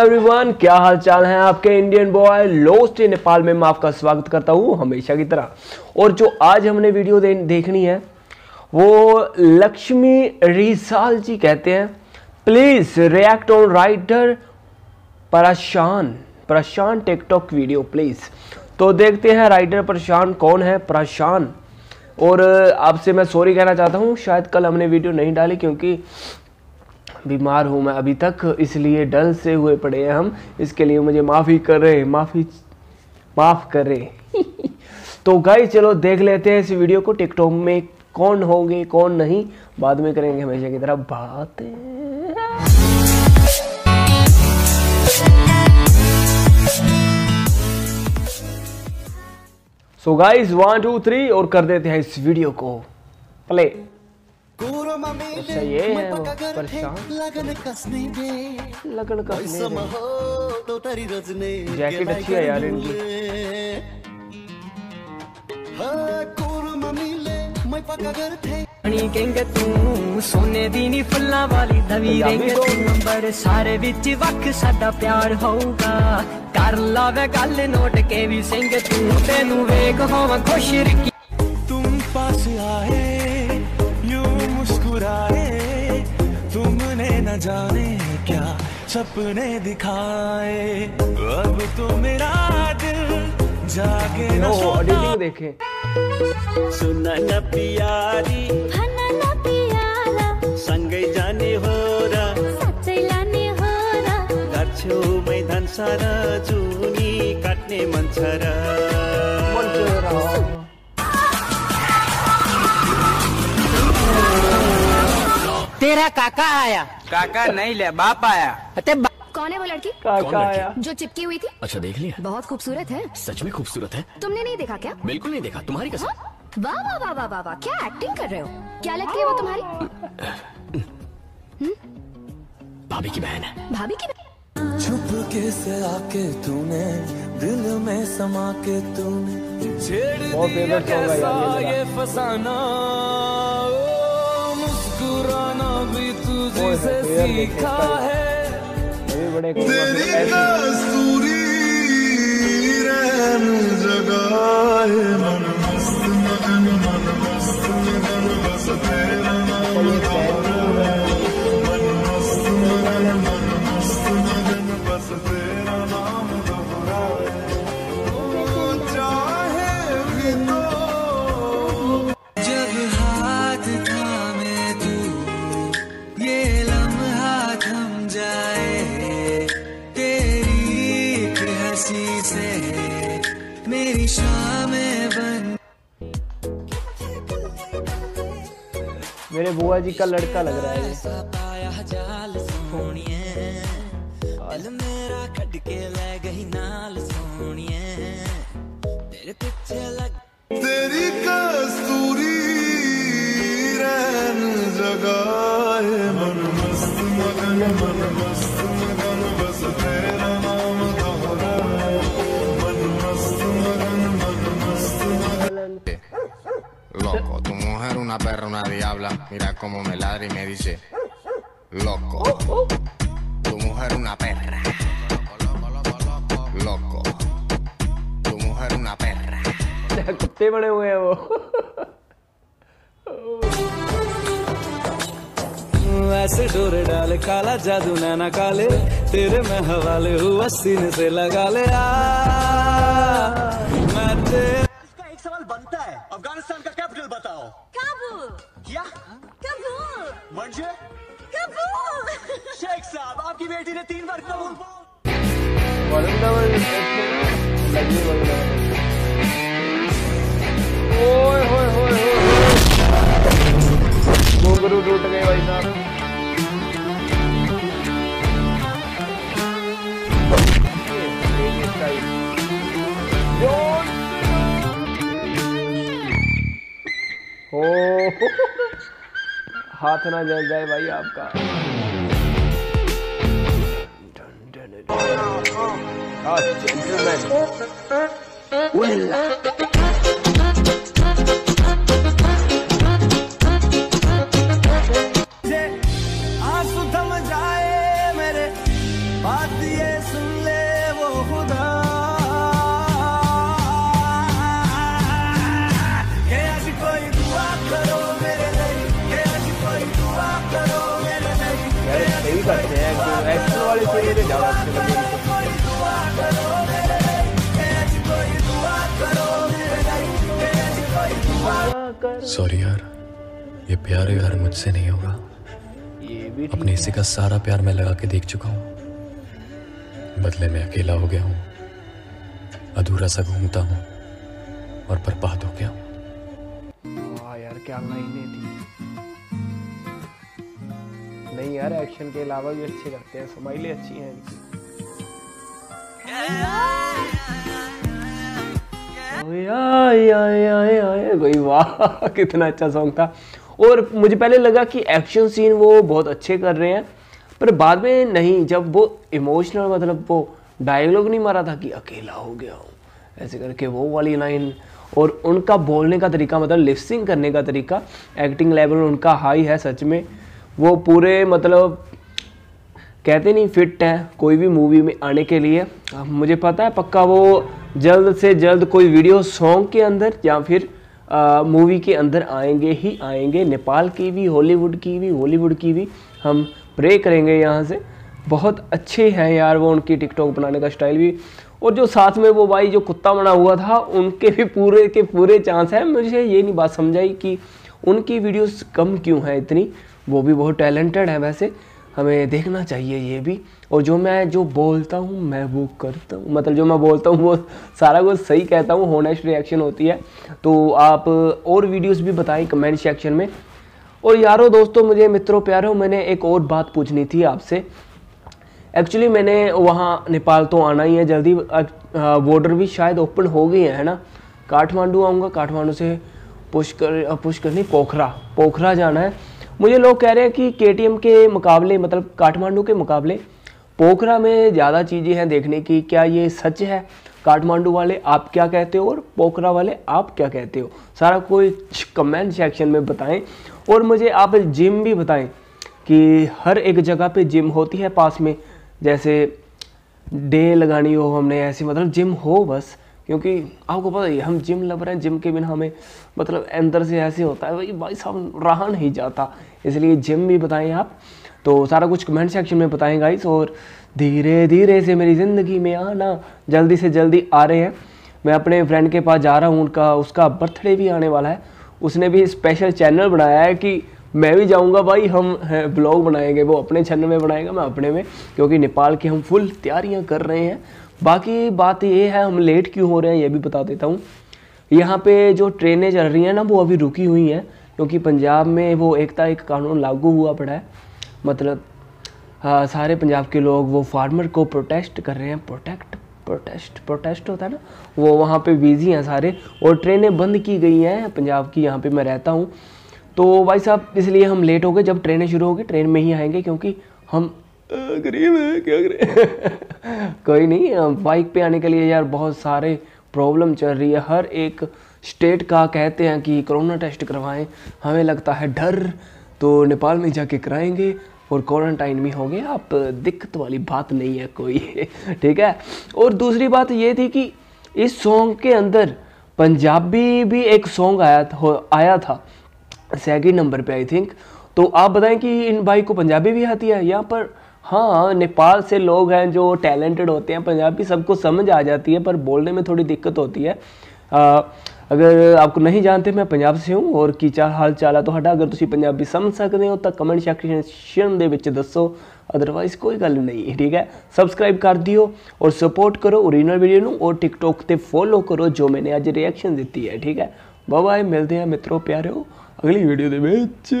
Everyone क्या हाल चाल है आपके Indian boy lost in Nepal में मैं आपका स्वागत करता हूँ हमेशा की तरह। और जो आज हमने वीडियो दे, देखनी है वो लक्ष्मी रिसाल जी कहते हैं। प्लीज़ रिएक्ट ऑन राइटर परेशान परेशान टिकटॉक वीडियो प्लीज़ तो देखते हैं राइटर परेशान कौन है परेशान और आपसे मैं सॉरी कहना चाहता हूँ शायद कल हमने वीडियो नहीं डाली क्योंकि बीमार हूँ मैं अभी तक, इसलिए डल से हुए पड़े हैं हम। इसके लिए मुझे माफ़ी करे, माफ़ी, माफ़ करे। तो गाइस चलो देख लेते हैं इस वीडियो को टिकटॉक में कौन होंगे, कौन नहीं। बाद में करेंगे हमेशा की तरह बात। So guys one two three और कर देते हैं इस वीडियो को। प्ले अच्छा ये है वो परेशान लगन कसने जैकेट अच्छी है यार इनकी ਕਹਿੰਗੇ ਤੂੰ ਸੋਨੇ ਦੀ ਨਹੀਂ ਫੁੱਲਾਂ ਵਾਲੀ ਦਵੀ ਰਹਿੰਗੇ ਤੂੰ ਨੰਬਰ ਸਾਰੇ ਵਿੱਚ ਵੱਖ ਸਾਡਾ ਪਿਆਰ ਹੋਊਗਾ ਕਰ ਲਾਵੇ ਗੱਲ ਨੋਟ ਕੇ ਵੀ ਸਿੰਘ ਤੂੰ ਤੈਨੂੰ ਵੇਖ ਹੋਵਾਂ ਖੁਸ਼ ਰਕੀ जाने क्या? सपने दिखाए। अब तो मेरा दिल जागे न सोता। देखें। न प्यारी। भनन पियाला सँगै जाने हो र। लाने हो र। घर जुनी काट्ने मन छ र रहा काका आया। काका नहीं ले बाप आया। अरे बा... कौन है वो लड़की? काका आया। जो चिपकी हुई थी? अच्छा देख लिया। बहुत खूबसूरत है। सच में खूबसूरत है। तुमने नहीं देखा क्या? बिल्कुल नहीं देखा। तुम्हारी कसम। हाँ? वाह वाह वाह वाह वाह क्या एक्टिंग कर रहे हो? क्या लगती है वो तुम्हारी? भाभी की बहन है। भाभी की छुप के से आके तूने दिल में समा के तूने छेड़ दिया कैसा ये फसाना? मुस्कुराना भी तुझसे सीखा है। तेरी कस्तूरी रैन जगाए मन मस्त है मन मस्त मगन बस तेरा जब मेरी मेरे बुआ जी का लड़का लग रहा है ये। पाया जाल सोनिए दिल मेरा कट के ले गई नाल सोनिए तेरे पीछे लग तेरी कस्तूरी रैन जगाए मन मस्त मगन मन मस्त मगन बस diabla. Mira cómo me ladra y me dice, loco. Tu mujer una perra. Loco. Tu mujer una perra. कुत्ते बने हुए हैं वो ऐसे डोरे डाले काला जादू नैना काले तेरे में हवाले हुआ सीने से लगा ले आ मैं तेरे इसका एक सवाल बनता है अफ़गानिस्तान का कैपिटल बताओ क्या काबुल म्हणजे काबुल शेख साहब आपकी बेटी ने तीन बार कबूल वरुण धवन लगी ओए होए होए होए घुंघरू टूट गए भाई साहब ये, हाथ ना जल जाए भाई आपका। Ah, सॉरी यार ये प्यार यार मुझसे नहीं होगा। ये भी अपने हिस्से का सारा प्यार मैं लगा के देख चुका हूँ। बदले में अकेला हो गया हूँ। अधूरा सा घूमता हूँ और बर्बाद हो गया हूँ। वाह यार क्या लाइनें थी। नहीं यार एक्शन के अलावा भी अच्छे करते हैं स्माइलें अच्छी हैं इनकी। आए आए आए आए भाई वाह, कितना अच्छा सॉन्ग था। और मुझे पहले लगा कि एक्शन सीन वो बहुत अच्छे कर रहे हैं, पर बाद में नहीं, जब वो इमोशनल मतलब वो डायलॉग नहीं मारा था कि अकेला हो गया हूँ, ऐसे करके वो वाली लाइन और उनका बोलने का तरीका मतलब लिपसिंग करने का तरीका एक्टिंग लेवल उनका हाई है सच में। वो पूरे मतलब कहते नहीं फिट है, कोई भी मूवी में आने के लिए। मुझे पता है पक्का वो जल्द से जल्द कोई वीडियो सॉन्ग के अंदर या फिर मूवी के अंदर आएँगे ही आएँगे। नेपाल की भी हॉलीवुड की भी हॉलीवुड की भी हम प्रे करेंगे यहाँ से। बहुत अच्छे हैं यार वो उनकी टिकटॉक बनाने का स्टाइल भी। और जो साथ में वो भाई जो कुत्ता बना हुआ था, उनके भी पूरे के पूरे चांस हैं। मुझे ये नहीं बात समझाई कि उनकी वीडियोस कम क्यों हैं इतनी। वो भी बहुत टैलेंटेड है वैसे। हमें देखना चाहिए ये भी। और जो मैं जो बोलता हूँ, मैं वो करता हूँ। मतलब जो मैं बोलता हूँ, वो सारा कुछ सही कहता हूँ होनेस्ट रिएक्शन होती है। तो आप और वीडियोस भी बताएँ कमेंट सेक्शन में। और यारो दोस्तों, मुझे मित्रों, प्यारों, मैंने एक और बात पूछनी थी आपसे। एक्चुअली मैंने वहाँ नेपाल तो आना ही है, जल्दी बॉर्डर भी शायद ओपन हो गई है ना? काठमांडू आऊँगा, काठमांडू से पुष्कर पुष्कर नहीं, पोखरा। पोखरा जाना है। मुझे लोग कह रहे हैं कि के के मुकाबले मतलब काठमांडू के मुकाबले, पोखरा में ज़्यादा चीज़ें हैं देखने की। क्या ये सच है? काठमांडू वाले आप क्या कहते हो और पोखरा वाले आप क्या कहते हो? सारा कोई कमेंट सेक्शन में बताएँ। और मुझे आप जिम भी बताएँ कि हर एक जगह पे जिम होती है पास में। जैसे डे लगानी हो हमने, ऐसी मतलब जिम हो बस। क्योंकि आपको पता ही हम जिम लग रहे हैं जिम के बिना हमें मतलब अंदर से ऐसे होता है, भाई भाई साहब, रहा नहीं जाता। इसलिए जिम भी बताएँ आप। तो सारा कुछ कमेंट सेक्शन में बताएँ गाइस और धीरे धीरे से मेरी ज़िंदगी में आना, जल्दी से जल्दी आ रहे हैं। मैं अपने फ्रेंड के पास जा रहा हूँ, उनका, उसका बर्थडे भी आने वाला है। उसने भी स्पेशल चैनल बनाया है कि मैं भी जाऊँगा, भाई, हम ब्लॉग बनाएँगे, वो अपने चैनल में बनाएगा, मैं अपने में, क्योंकि नेपाल की हम फुल तैयारियाँ कर रहे हैं। बाकी बात ये है हम लेट क्यों हो रहे हैं ये भी बता देता हूँ। यहाँ पे जो ट्रेनें चल रही हैं ना वो अभी रुकी हुई हैं क्योंकि पंजाब में वो एकता एक कानून लागू हुआ पड़ा है। मतलब हाँ, सारे पंजाब के लोग वो फार्मर को प्रोटेस्ट कर रहे हैं प्रोटेक्ट प्रोटेस्ट प्रोटेस्ट होता है ना वो वहाँ पे बिज़ी हैं सारे और ट्रेनें बंद की गई हैं पंजाब की यहाँ पे मैं रहता हूँ। तो भाई साहब इसलिए हम लेट हो गए जब ट्रेनें शुरू होगी ट्रेन में ही आएँगे क्योंकि हम गरीब हैं, क्या करें? कोई नहीं बाइक पे आने के लिए यार बहुत सारे प्रॉब्लम चल रही है। हर एक स्टेट का कहते हैं कि कोरोना टेस्ट करवाएँ। हमें लगता है डर तो नेपाल में जाके कराएँगे और क्वारंटाइन भी होंगे। आप, दिक्कत वाली बात नहीं है कोई। ठीक है? और दूसरी बात ये थी कि इस सॉन्ग के अंदर पंजाबी भी एक सॉन्ग आया था आया था। सेकंड नंबर पे आई थिंक तो आप बताएँ कि इन भाई को पंजाबी भी आती है? यहाँ पर हाँ नेपाल से लोग हैं जो टैलेंटेड होते हैं पंजाबी सबको समझ आ जाती है पर बोलने में थोड़ी दिक्कत होती है। आ, ਅਗਰ ਆਪਕੋ ਨਹੀਂ ਜਾਣਦੇ ਮੈਂ ਪੰਜਾਬ ਸੇ ਹੂੰ ਔਰ ਕੀ ਚਾਲ ਹਾਲ ਚਾਲ ਹੈ ਤੁਹਾਡਾ ਅਗਰ ਤੁਸੀਂ ਪੰਜਾਬੀ ਸਮਝ ਸਕਦੇ ਹੋ ਤਾਂ ਕਮੈਂਟ ਸੈਕਸ਼ਨ ਦੇ ਵਿੱਚ ਦੱਸੋ ਅਦਰਵਾਈਜ਼ ਕੋਈ ਗੱਲ ਨਹੀਂ ਠੀਕ ਹੈ ਸਬਸਕ੍ਰਾਈਬ ਕਰ ਦਿਓ ਔਰ ਸਪੋਰਟ ਕਰੋ ओरिजिनल ਵੀਡੀਓ ਨੂੰ ਔਰ TikTok ਤੇ ਫੋਲੋ ਕਰੋ ਜੋ ਮੈਨੇ ਅੱਜ ਰਿਐਕਸ਼ਨ ਦਿੱਤੀ ਹੈ ਠੀਕ ਹੈ ਬਾਏ ਮਿਲਦੇ ਹਾਂ ਮਿੱਤਰੋ ਪਿਆਰਿਓ ਅਗਲੀ ਵੀਡੀਓ ਦੇ ਵਿੱਚ